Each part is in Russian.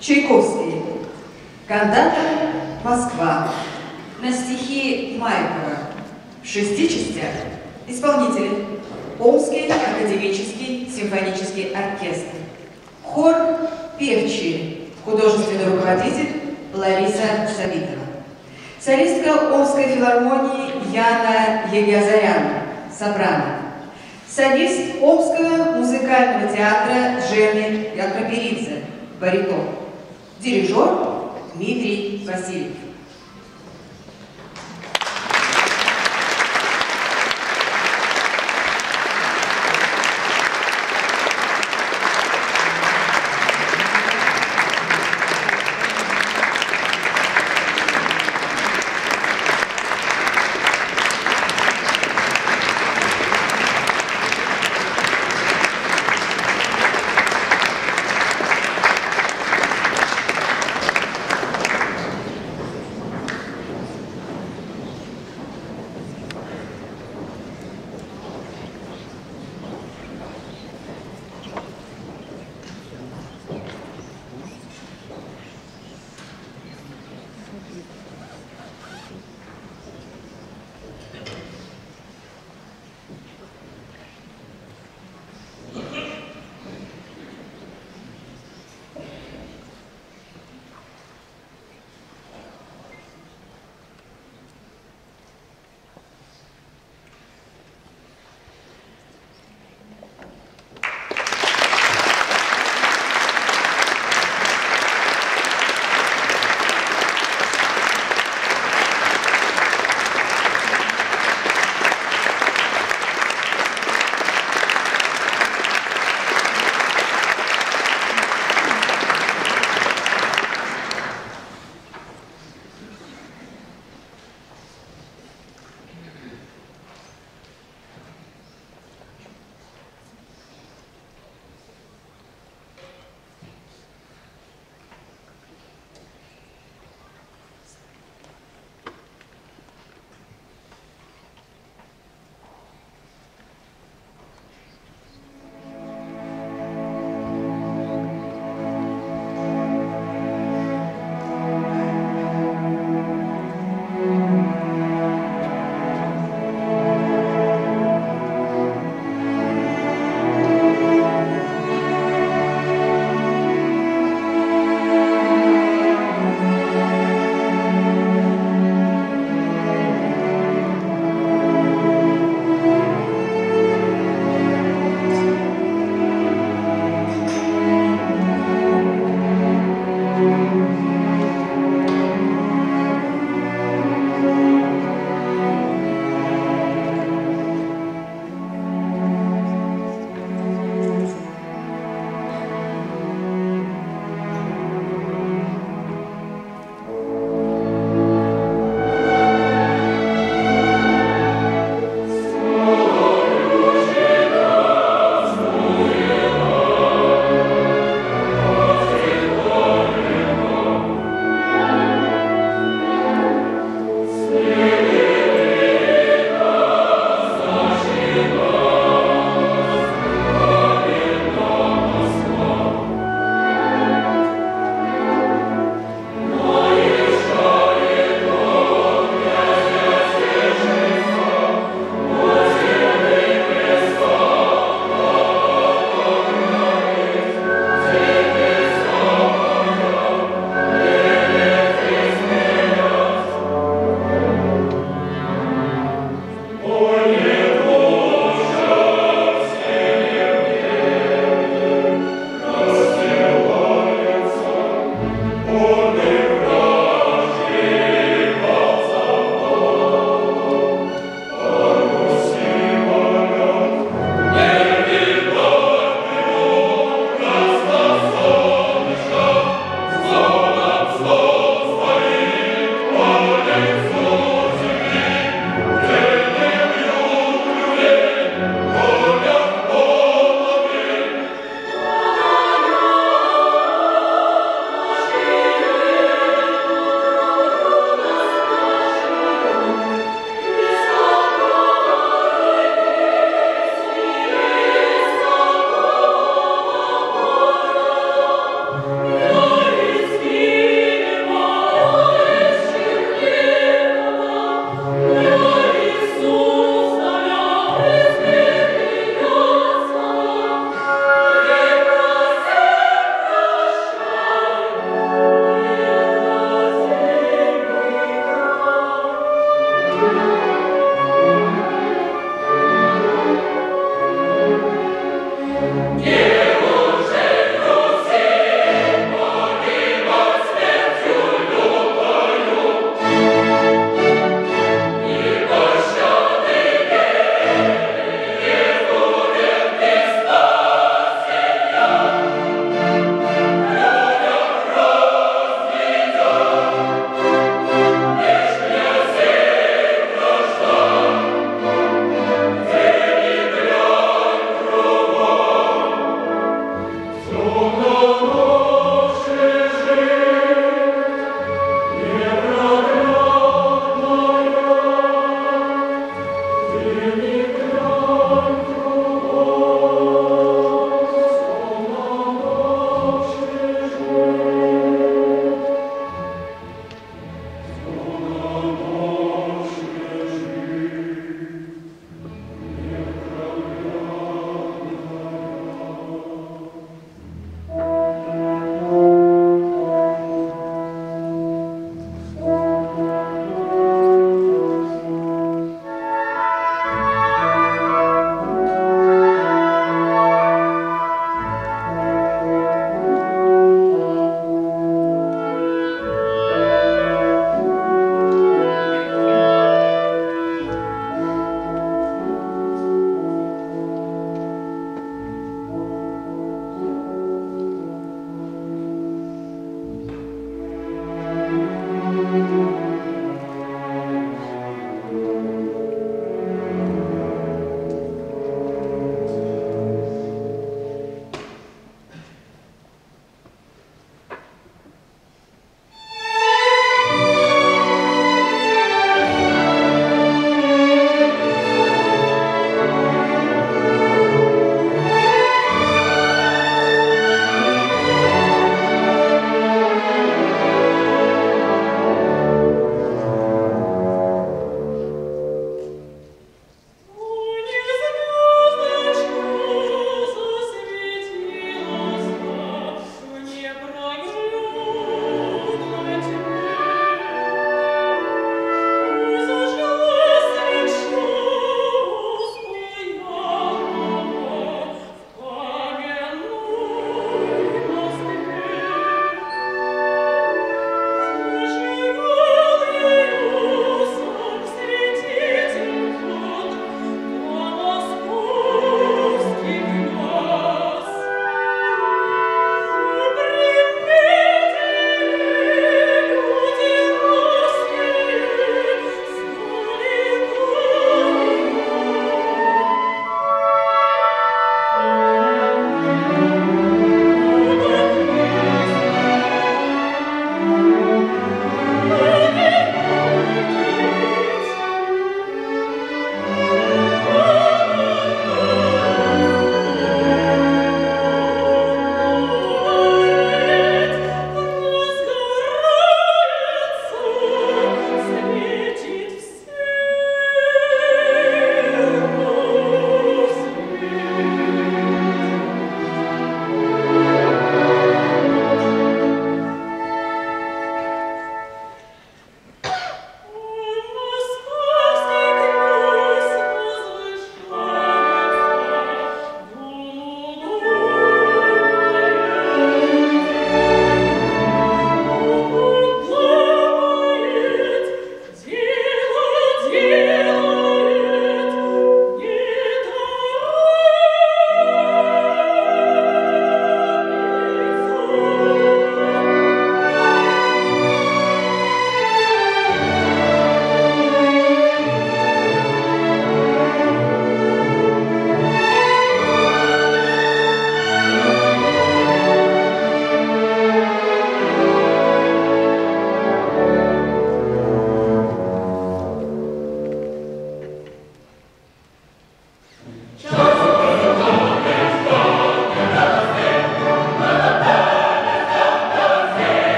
Чайковский. Кандата «Москва» на стихи Майкова в шести частях. Исполнители. Омский академический симфонический оркестр. Хор «Певчие». Художественный руководитель Лариса Сабитова. Солистка Омской филармонии Яна Егязаряна, сопрано. Солист Омского музыкального театра Жены Якоперидзе, баритон. Дирижер Дмитрий Васильев.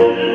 Amen.